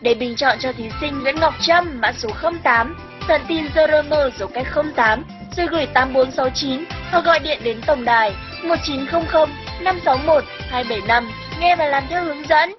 Để bình chọn cho thí sinh Nguyễn Ngọc Trâm mã số 08, soạn tin ZRM số cách 08 rồi gửi 8469 hoặc gọi điện đến tổng đài 1900 561 275 nghe và làm theo hướng dẫn.